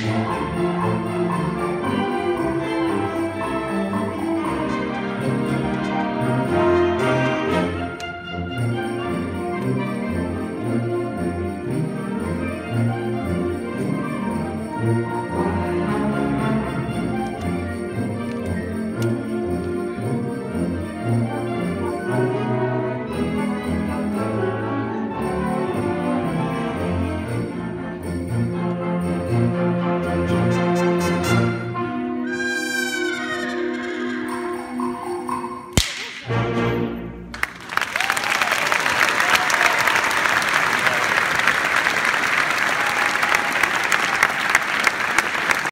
Música